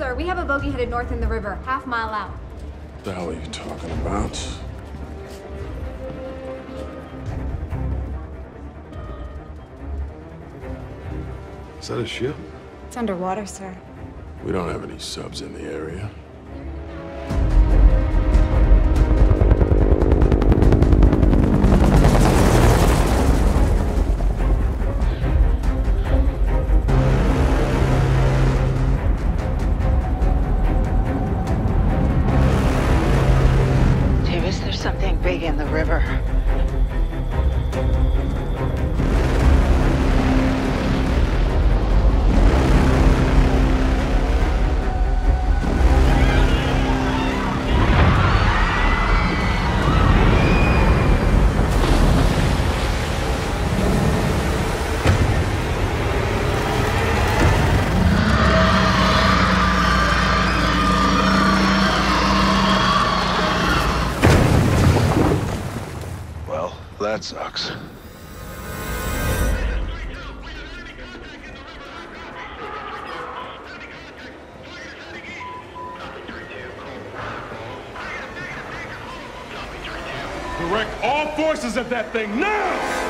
sir. We have a bogey headed north in the river, half mile out. What the hell are you talking about? Is that a ship? It's underwater, sir. We don't have any subs in the area. In the river. That sucks. Direct all forces at that thing now!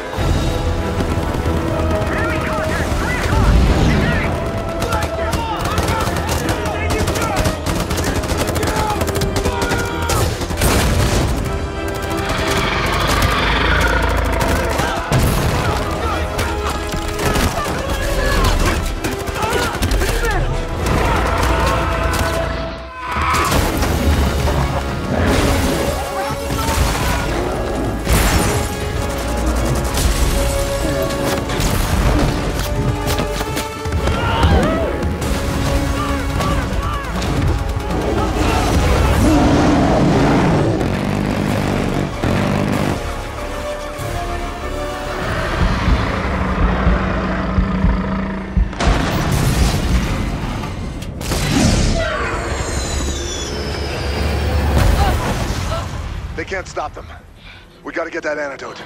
They can't stop them. We gotta get that antidote.